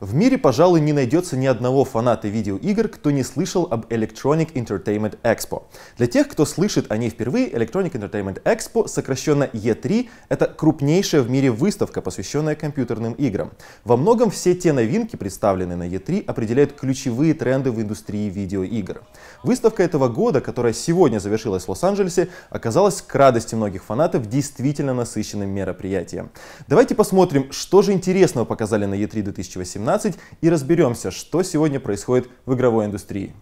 В мире, пожалуй, не найдется ни одного фаната видеоигр, кто не слышал об Electronic Entertainment Expo. Для тех, кто слышит о ней впервые, Electronic Entertainment Expo, сокращенно E3, это крупнейшая в мире выставка, посвященная компьютерным играм. Во многом все те новинки, представленные на E3, определяют ключевые тренды в индустрии видеоигр. Выставка этого года, которая сегодня завершилась в Лос-Анджелесе, оказалась к радости многих фанатов действительно насыщенным мероприятием. Давайте посмотрим, что же интересного показали на E3 2018 и разберемся, что сегодня происходит в игровой индустрии.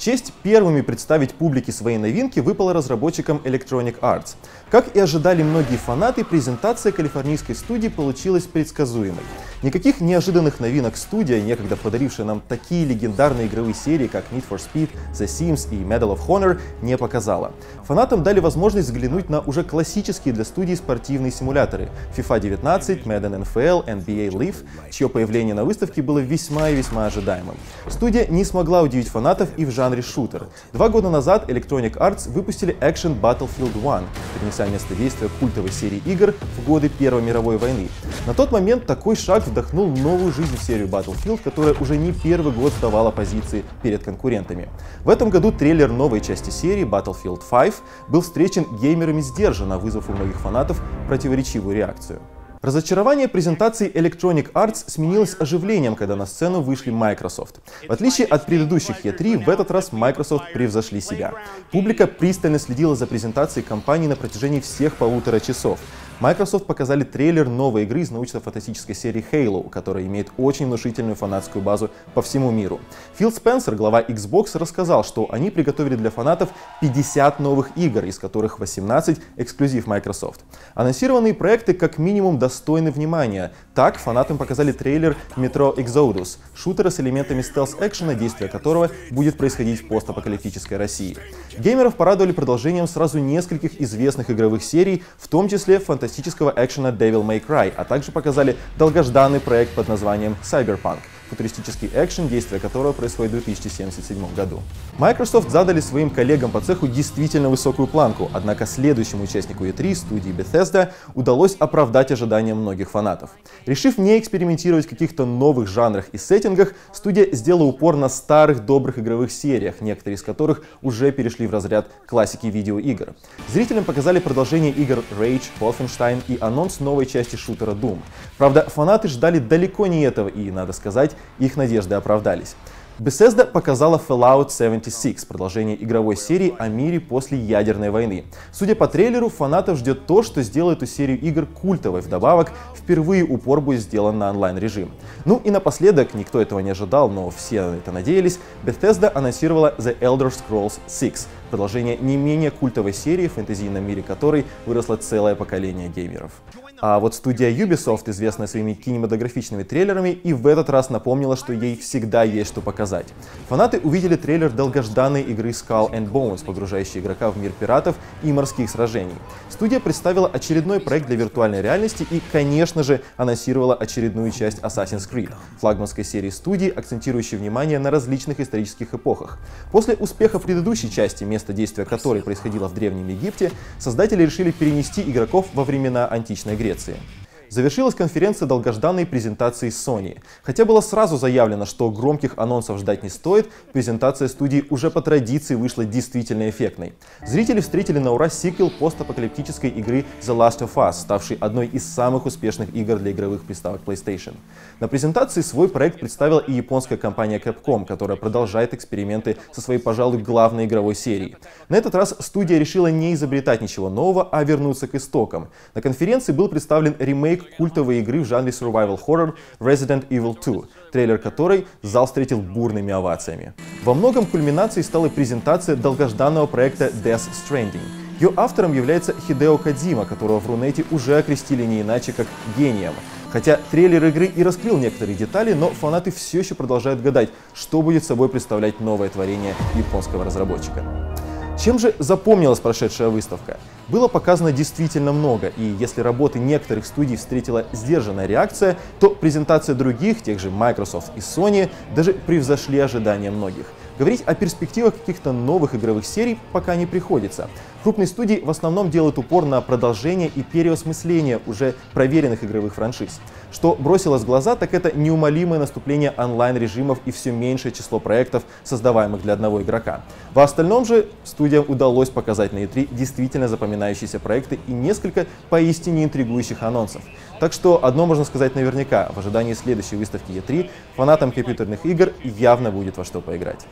Честь первыми представить публике свои новинки выпала разработчикам Electronic Arts. Как и ожидали многие фанаты, презентация калифорнийской студии получилась предсказуемой. Никаких неожиданных новинок студия, некогда подарившая нам такие легендарные игровые серии, как Need for Speed, The Sims и Medal of Honor, не показала. Фанатам дали возможность взглянуть на уже классические для студии спортивные симуляторы FIFA 19, Madden NFL, NBA Live, чье появление на выставке было весьма и весьма ожидаемым. Студия не смогла удивить фанатов и в жанре шутер. Два года назад Electronic Arts выпустили Action Battlefield 1, перенеся место действия культовой серии игр в годы Первой мировой войны. На тот момент такой шаг вдохнул новую жизнь в серию Battlefield, которая уже не первый год сдавала позиции перед конкурентами. В этом году трейлер новой части серии Battlefield 5 был встречен геймерами сдержанно, вызвав у многих фанатов противоречивую реакцию. Разочарование презентации Electronic Arts сменилось оживлением, когда на сцену вышли Microsoft. В отличие от предыдущих E3, в этот раз Microsoft превзошли себя. Публика пристально следила за презентацией компании на протяжении всех полутора часов. Microsoft показали трейлер новой игры из научно-фантастической серии Halo, которая имеет очень внушительную фанатскую базу по всему миру. Фил Спенсер, глава Xbox, рассказал, что они приготовили для фанатов 50 новых игр, из которых 18 эксклюзив Microsoft. Анонсированные проекты как минимум достойны внимания. Так, фанатам показали трейлер Metro Exodus, шутера с элементами стелс-экшена, действие которого будет происходить в постапокалиптической России. Геймеров порадовали продолжением сразу нескольких известных игровых серий, в том числе фантастических фантастического экшена Devil May Cry, а также показали долгожданный проект под названием Cyberpunk — футуристический экшен, действие которого происходит в 2077 году. Microsoft задали своим коллегам по цеху действительно высокую планку, однако следующему участнику E3, студии Bethesda, удалось оправдать ожидания многих фанатов. Решив не экспериментировать в каких-то новых жанрах и сеттингах, студия сделала упор на старых добрых игровых сериях, некоторые из которых уже перешли в разряд классики видеоигр. Зрителям показали продолжение игр Rage, Wolfenstein и анонс новой части шутера Doom. Правда, фанаты ждали далеко не этого и, надо сказать, их надежды оправдались. Bethesda показала Fallout 76, продолжение игровой серии о мире после ядерной войны. Судя по трейлеру, фанатов ждет то, что сделает эту серию игр культовой. Вдобавок, впервые упор будет сделан на онлайн-режим. Ну и напоследок, никто этого не ожидал, но все на это надеялись, Bethesda анонсировала The Elder Scrolls 6, продолжение не менее культовой серии, в фэнтезийном мире которой выросло целое поколение геймеров. А вот студия Ubisoft, известная своими кинематографичными трейлерами, и в этот раз напомнила, что ей всегда есть что показать. Фанаты увидели трейлер долгожданной игры Skull and Bones, погружающей игрока в мир пиратов и морских сражений. Студия представила очередной проект для виртуальной реальности и, конечно же, анонсировала очередную часть Assassin's Creed, флагманской серии студии, акцентирующей внимание на различных исторических эпохах. После успеха предыдущей части, место действия которой происходило в Древнем Египте, создатели решили перенести игроков во времена античной Греции. Греции. Завершилась конференция долгожданной презентацией Sony. Хотя было сразу заявлено, что громких анонсов ждать не стоит, презентация студии уже по традиции вышла действительно эффектной. Зрители встретили на ура сиквел постапокалиптической игры The Last of Us, ставшей одной из самых успешных игр для игровых приставок PlayStation. На презентации свой проект представила и японская компания Capcom, которая продолжает эксперименты со своей, пожалуй, главной игровой серией. На этот раз студия решила не изобретать ничего нового, а вернуться к истокам. На конференции был представлен ремейк ремейк культовой игры в жанре survival horror Resident Evil 2, трейлер которой зал встретил бурными овациями. Во многом кульминацией стала презентация долгожданного проекта Death Stranding. Ее автором является Хидео Кадзима, которого в Рунете уже окрестили не иначе как гением. Хотя трейлер игры и раскрыл некоторые детали, но фанаты все еще продолжают гадать, что будет собой представлять новое творение японского разработчика. Чем же запомнилась прошедшая выставка? Было показано действительно много, и если работы некоторых студий встретила сдержанная реакция, то презентация других, тех же Microsoft и Sony, даже превзошли ожидания многих. Говорить о перспективах каких-то новых игровых серий пока не приходится. Крупные студии в основном делают упор на продолжение и переосмысление уже проверенных игровых франшиз. Что бросилось в глаза, так это неумолимое наступление онлайн-режимов и все меньшее число проектов, создаваемых для одного игрока. В остальном же студиям удалось показать на E3 действительно запоминающиеся проекты и несколько поистине интригующих анонсов. Так что одно можно сказать наверняка, в ожидании следующей выставки E3 фанатам компьютерных игр явно будет во что поиграть.